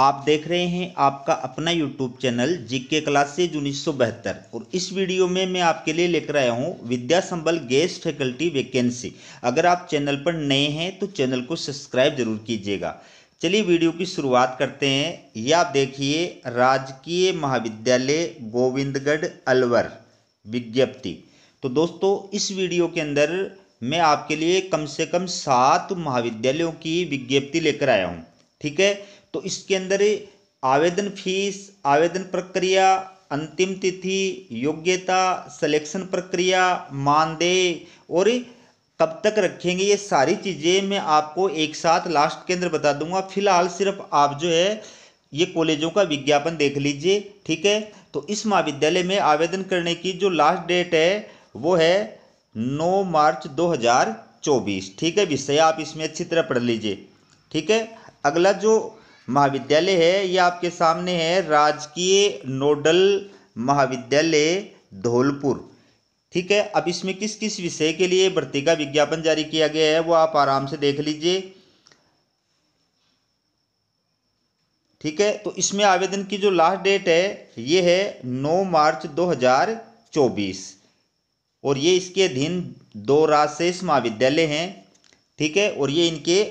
आप देख रहे हैं आपका अपना यूट्यूब चैनल जीके क्लासेज उन्नीस सौ बहत्तर। और इस वीडियो में मैं आपके लिए लेकर आया हूँ Vidya Sambal guest faculty vacancy. अगर आप चैनल पर नए हैं तो चैनल को सब्सक्राइब ज़रूर कीजिएगा। चलिए वीडियो की शुरुआत करते हैं। ये आप देखिए, राजकीय महाविद्यालय गोविंदगढ़, अलवर। विज्ञप्ति। तो दोस्तों, इस वीडियो के अंदर मैं आपके लिए कम से कम सात महाविद्यालयों की विज्ञप्ति लेकर आया हूँ। ठीक है? तो इसके अंदर आवेदन फ़ीस, आवेदन प्रक्रिया, अंतिम तिथि, योग्यता सिलेक्शन प्रक्रिया, मानदेय, और कब तक रखेंगे, ये सारी चीज़ें मैं आपको एक साथ लास्ट के अंदर बता दूँगा। फ़िलहाल सिर्फ़ आप जो है, ये कॉलेजों का विज्ञापन देख लीजिए, ठीक है? तो इस महाविद्यालय में आवेदन करने की जो लास्ट डेट है, वो है 9 मार्च 2024 ठीक है? विषय आप इसमें अच्छी तरह पढ़ लीजिए, ठीक है? अगला जो महाविद्यालय है, ये आपके सामने है राजकीय नोडल महाविद्यालय धौलपुर। ठीक है, अब इसमें किस किस विषय के लिए भर्ती का विज्ञापन जारी किया गया है, वो आप आराम से देख लीजिए। ठीक है तो इसमें आवेदन की जो लास्ट डेट है, ये है 9 मार्च 2024 और ये इसके अधीन दो राजशेष महाविद्यालय हैं, ठीक है, और ये इनके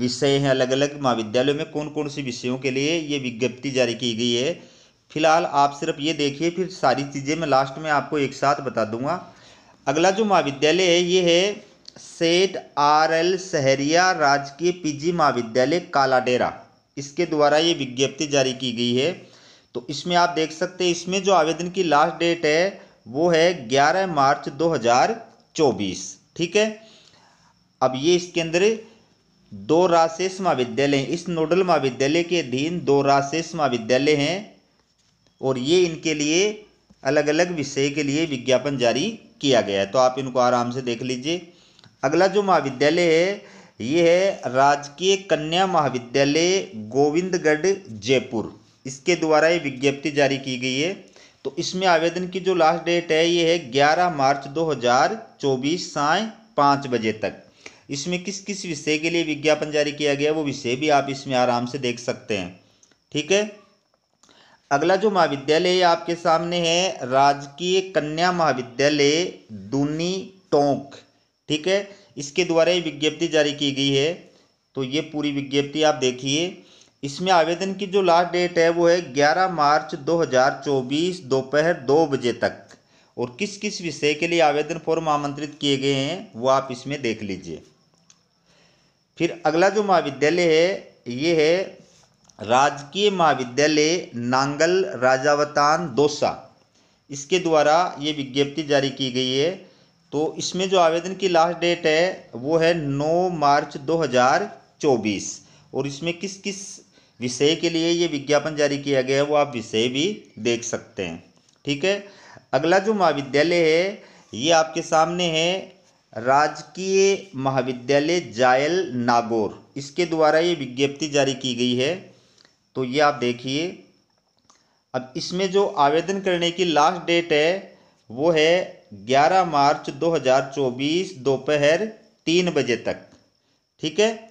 विषय हैं अलग अलग महाविद्यालयों में कौन कौन से विषयों के लिए ये विज्ञप्ति जारी की गई है। फ़िलहाल आप सिर्फ़ ये देखिए, फिर सारी चीज़ें मैं लास्ट में आपको एक साथ बता दूँगा। अगला जो महाविद्यालय है, ये है सेठ आर एल सहरिया राजकीय पीजी महाविद्यालय कालाडेरा। इसके द्वारा ये विज्ञप्ति जारी की गई है। तो इसमें आप देख सकते हैं, इसमें जो आवेदन की लास्ट डेट है, वो है 11 मार्च 2024 ठीक है? अब ये इसके अंदर दो राशेष महाविद्यालय इस नोडल महाविद्यालय के अधीन दो राशेष महाविद्यालय हैं और ये इनके लिए अलग अलग विषय के लिए विज्ञापन जारी किया गया है। तो आप इनको आराम से देख लीजिए। अगला जो महाविद्यालय है, ये है राजकीय कन्या महाविद्यालय गोविंदगढ़, जयपुर। इसके द्वारा ये विज्ञप्ति जारी की गई है। तो इसमें आवेदन की जो लास्ट डेट है, ये है 11 मार्च 2024 साय पाँच बजे तक। इसमें किस किस विषय के लिए विज्ञापन जारी किया गया, वो विषय भी आप इसमें आराम से देख सकते हैं। ठीक है? अगला जो महाविद्यालय आपके सामने है, राजकीय कन्या महाविद्यालय दूनी टोंक ठीक है? इसके द्वारा ये विज्ञप्ति जारी की गई है। तो ये पूरी विज्ञप्ति आप देखिए। इसमें आवेदन की जो लास्ट डेट है, वो है 11 मार्च 2024 दोपहर दो बजे तक। और किस किस विषय के लिए आवेदन फॉर्म आमंत्रित किए गए हैं, वो आप इसमें देख लीजिए। फिर अगला जो महाविद्यालय है, ये है राजकीय महाविद्यालय नांगल राजावतान दोसा। इसके द्वारा ये विज्ञप्ति जारी की गई है। तो इसमें जो आवेदन की लास्ट डेट है, वो है 9 मार्च 2024 और इसमें किस किस विषय के लिए ये विज्ञापन जारी किया गया है, वो आप विषय भी देख सकते हैं। ठीक है? अगला जो महाविद्यालय है, ये आपके सामने है राजकीय महाविद्यालय जायल, नागौर। इसके द्वारा ये विज्ञप्ति जारी की गई है। तो ये आप देखिए। अब इसमें जो आवेदन करने की लास्ट डेट है, वो है 11 मार्च 2024 दोपहर तीन बजे तक। ठीक है?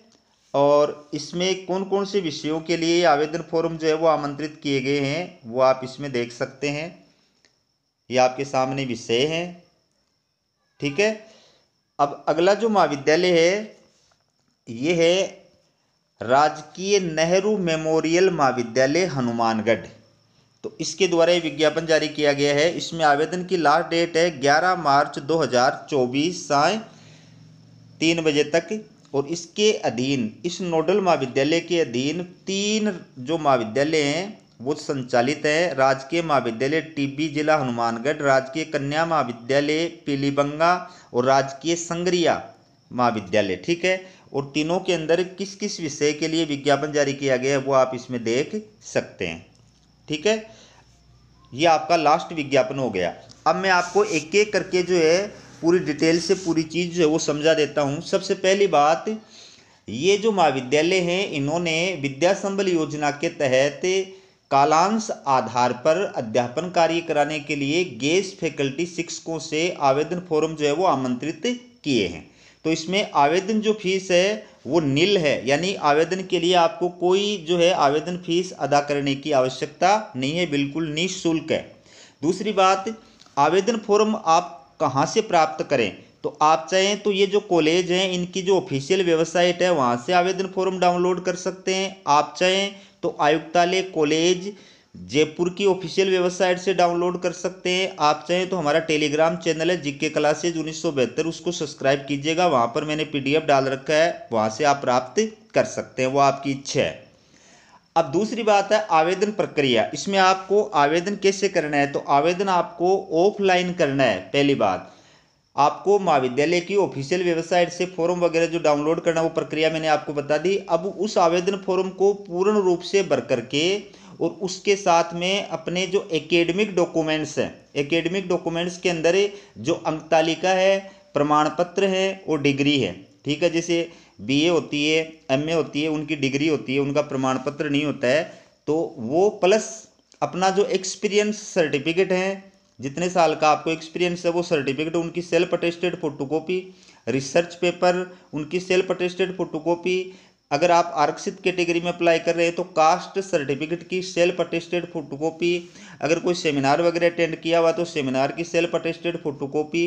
और इसमें कौन कौन से विषयों के लिए आवेदन फॉर्म जो है वो आमंत्रित किए गए हैं, वो आप इसमें देख सकते हैं। ये आपके सामने विषय हैं। ठीक है? अब अगला जो महाविद्यालय है, ये है राजकीय नेहरू मेमोरियल महाविद्यालय हनुमानगढ़। तो इसके द्वारा ये विज्ञापन जारी किया गया है। इसमें आवेदन की लास्ट डेट है 11 मार्च 2024 साय तीन बजे तक और इसके अधीन, इस नोडल महाविद्यालय के अधीन तीन जो महाविद्यालय हैं वो संचालित है। राजकीय महाविद्यालय टीबी जिला हनुमानगढ़, राजकीय कन्या महाविद्यालय पीलीबंगा और राजकीय संगरिया महाविद्यालय, ठीक है? और तीनों के अंदर किस किस विषय के लिए विज्ञापन जारी किया गया है वो आप इसमें देख सकते हैं, ठीक है? ये आपका लास्ट विज्ञापन हो गया। अब मैं आपको एक एक करके जो है, पूरी डिटेल से पूरी चीज़ जो है वो समझा देता हूँ। सबसे पहली बात, ये जो महाविद्यालय हैं, इन्होंने विद्या संबल योजना के तहत कालांश आधार पर अध्यापन कार्य कराने के लिए गेस्ट फैकल्टी शिक्षकों से आवेदन फॉर्म जो है वो आमंत्रित किए हैं। तो इसमें आवेदन जो फ़ीस है, वो नील है। यानी आवेदन के लिए आपको कोई जो है आवेदन फ़ीस अदा करने की आवश्यकता नहीं है, बिल्कुल निःशुल्क है। दूसरी बात, आवेदन फॉर्म आप कहाँ से प्राप्त करें? तो आप चाहें तो ये जो कॉलेज हैं, इनकी जो ऑफिशियल वेबसाइट है, वहाँ से आवेदन फॉर्म डाउनलोड कर सकते हैं। आप चाहें तो आयुक्तालय कॉलेज जयपुर की ऑफिशियल वेबसाइट से डाउनलोड कर सकते हैं। आप चाहें तो हमारा टेलीग्राम चैनल है, जीके क्लासेज उन्नीस उसको सब्सक्राइब कीजिएगा। वहाँ पर मैंने पीडीएफ डाल रखा है, वहाँ से आप प्राप्त कर सकते हैं, वो आपकी इच्छा है। अब दूसरी बात है, आवेदन प्रक्रिया। इसमें आपको आवेदन कैसे करना है? तो आवेदन आपको ऑफलाइन करना है, पहली बात। आपको महाविद्यालय की ऑफिशियल वेबसाइट से फॉर्म वगैरह जो डाउनलोड करना, वो प्रक्रिया मैंने आपको बता दी। अब उस आवेदन फॉर्म को पूर्ण रूप से भर करके और उसके साथ में अपने जो एकेडमिक डॉक्यूमेंट्स हैं एकेडमिक डॉक्यूमेंट्स के अंदर जो अंक तालिका है प्रमाण पत्र है और डिग्री है। ठीक है, जैसे बीए होती है एमए होती है, उनकी डिग्री होती है, उनका प्रमाण पत्र नहीं होता है तो वो प्लस अपना जो एक्सपीरियंस सर्टिफिकेट है जितने साल का आपको एक्सपीरियंस है, वो सर्टिफिकेट उनकी self attested photocopy research paper उनकी सेल्फ अटेस्टेड फोटोकॉपी अगर आप आरक्षित कैटेगरी में अप्लाई कर रहे हैं तो कास्ट सर्टिफिकेट की सेल्फ अटेस्टेड फोटोकॉपी अगर कोई सेमिनार वगैरह अटेंड किया हुआ तो सेमिनार की सेल्फ अटेस्टेड फोटोकॉपी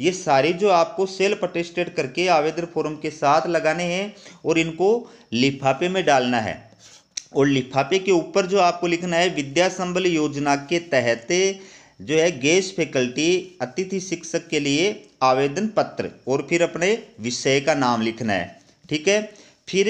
ये सारी जो आपको सेल्फ अटेस्टेड करके आवेदन फॉर्म के साथ लगाने हैं और इनको लिफाफे में डालना है। और लिफाफे के ऊपर जो आपको लिखना है विद्या संबल योजना के तहत जो है गेस्ट फैकल्टी, अतिथि शिक्षक के लिए आवेदन पत्र और फिर अपने विषय का नाम लिखना है, ठीक है? फिर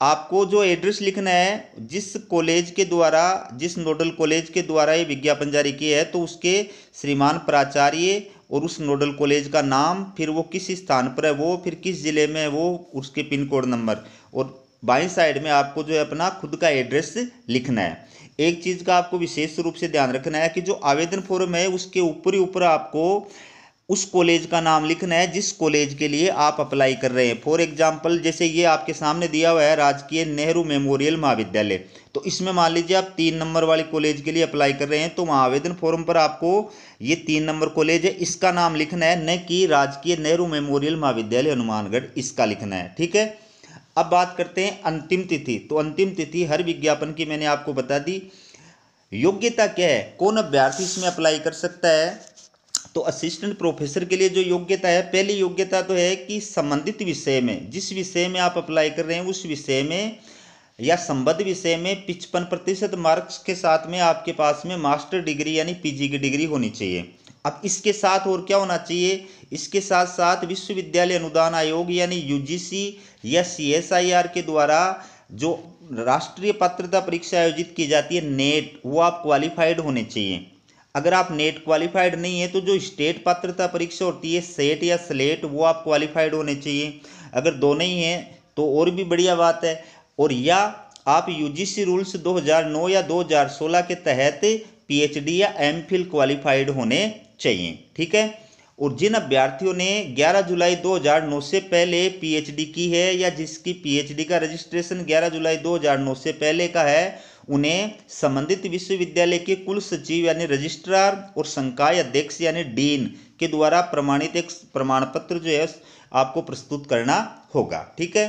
आपको जो एड्रेस लिखना है, जिस कॉलेज के द्वारा, जिस नोडल कॉलेज के द्वारा ये विज्ञापन जारी किया है तो उसके श्रीमान प्राचार्य और उस नोडल कॉलेज का नाम, फिर वो किस स्थान पर है, वो फिर किस ज़िले में है, वो उसके पिन कोड नंबर और बाई साइड में आपको जो है अपना खुद का एड्रेस लिखना है। एक चीज़ का आपको विशेष रूप से ध्यान रखना है कि जो आवेदन फॉर्म है, उसके ऊपर ही ऊपर आपको उस कॉलेज का नाम लिखना है, जिस कॉलेज के लिए आप अप्लाई कर रहे हैं। फॉर एग्ज़ाम्पल जैसे ये आपके सामने दिया हुआ है, राजकीय नेहरू मेमोरियल महाविद्यालय। तो इसमें मान लीजिए आप तीन नंबर वाले कॉलेज के लिए अप्लाई कर रहे हैं तो वहाँ आवेदन फॉर्म पर आपको ये तीन नंबर कॉलेज है, इसका नाम लिखना है, न कि राजकीय नेहरू मेमोरियल महाविद्यालय, हनुमानगढ़, इसका लिखना है। ठीक है? अब बात करते हैं अंतिम तिथि। तो अंतिम तिथि हर विज्ञापन की मैंने आपको बता दी। योग्यता क्या है? कौन अभ्यर्थी इसमें अप्लाई कर सकता है? तो असिस्टेंट प्रोफेसर के लिए जो योग्यता है, पहली योग्यता तो है कि संबंधित विषय में, जिस विषय में आप अप्लाई कर रहे हैं, उस विषय में या संबद्ध विषय में पिचपन प्रतिशत मार्क्स के साथ में आपके पास में मास्टर डिग्री यानी पीजी की डिग्री होनी चाहिए। अब इसके साथ और क्या होना चाहिए? इसके साथ साथ विश्वविद्यालय अनुदान आयोग यानी यूजीसी या सीएसआईआर के द्वारा जो राष्ट्रीय पात्रता परीक्षा आयोजित की जाती है नेट वो आप क्वालिफाइड होने चाहिए। अगर आप नेट क्वालिफाइड नहीं है तो जो स्टेट पात्रता परीक्षा होती है सेट या स्लेट वो आप क्वालिफाइड होने चाहिए। अगर दो नहीं हैं तो और भी बढ़िया बात है। और या आप यूजीसी रूल्स 2009 या 2016 के तहत पीएचडी या एमफिल क्वालिफाइड होने चाहिए, ठीक है? और जिन अभ्यर्थियों ने 11 जुलाई 2009 से पहले पीएचडी की है या जिसकी पीएचडी का रजिस्ट्रेशन 11 जुलाई 2009 से पहले का है, उन्हें संबंधित विश्वविद्यालय के कुल सचिव यानी रजिस्ट्रार और संकाय अध्यक्ष यानी डीन के द्वारा प्रमाणित एक प्रमाण पत्र जो है, आपको प्रस्तुत करना होगा, ठीक है?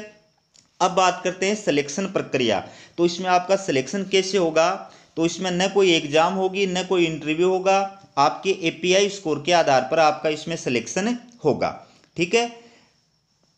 अब बात करते हैं सिलेक्शन प्रक्रिया। तो इसमें आपका सिलेक्शन कैसे होगा? तो इसमें न कोई एग्ज़ाम होगी, न कोई इंटरव्यू होगा आपके एपीआई स्कोर के आधार पर आपका इसमें सिलेक्शन होगा। ठीक है?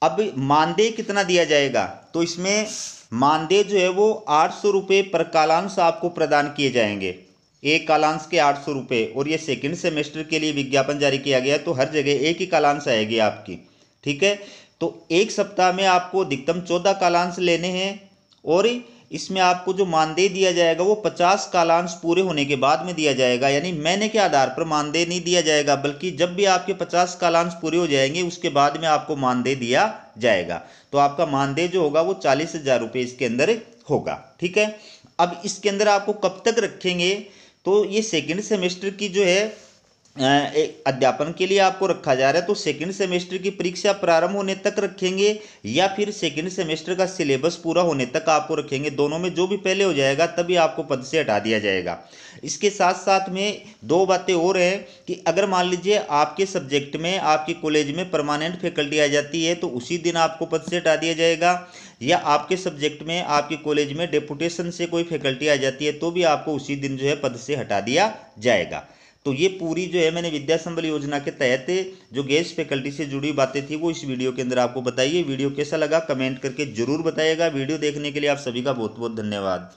अब मानदेय कितना दिया जाएगा? तो इसमें मानदेय जो है वो आठ सौ रुपये पर कालांश आपको प्रदान किए जाएँगे। एक कालांश के आठ सौ रुपये और ये सेकंड सेमेस्टर के लिए विज्ञापन जारी किया गया तो हर जगह एक ही कालांश आएगी आपकी। ठीक है? तो एक सप्ताह में आपको अधिकतम चौदह कालांश लेने हैं और इसमें आपको जो मानदेय दिया जाएगा वो पचास कालांश पूरे होने के बाद में दिया जाएगा, यानी महीने के आधार पर मानदेय नहीं दिया जाएगा, बल्कि जब भी आपके पचास कालांश पूरे हो जाएँगे, उसके बाद में आपको मानदेय दिया जाएगा। तो आपका मानदेय जो होगा वो चालीस हज़ार रुपये इसके अंदर होगा, ठीक है? अब इसके अंदर आपको कब तक रखेंगे? तो ये सेकेंड सेमेस्टर की जो है अध्यापन के लिए आपको रखा जा रहा है तो सेकंड सेमेस्टर की परीक्षा प्रारंभ होने तक रखेंगे या फिर सेकंड सेमेस्टर का सिलेबस पूरा होने तक आपको रखेंगे। दोनों में जो भी पहले हो जाएगा, तभी आपको पद से हटा दिया जाएगा। इसके साथ साथ में दो बातें और हैं कि अगर मान लीजिए आपके सब्जेक्ट में, आपके कॉलेज में परमानेंट फैकल्टी आ जाती है तो उसी दिन आपको पद से हटा दिया जाएगा। या आपके सब्जेक्ट में, आपके कॉलेज में डेपुटेशन से कोई फैकल्टी आ जाती है तो भी आपको उसी दिन जो है पद से हटा दिया जाएगा। तो ये पूरी जो है मैंने विद्या संबल योजना के तहत जो गेस्ट फैकल्टी से जुड़ी बातें थी, वो इस वीडियो के अंदर आपको बताइए वीडियो कैसा लगा, कमेंट करके ज़रूर बताइएगा। वीडियो देखने के लिए आप सभी का बहुत बहुत धन्यवाद।